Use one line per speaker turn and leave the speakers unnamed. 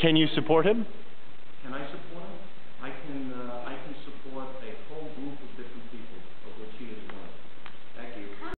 can you support him?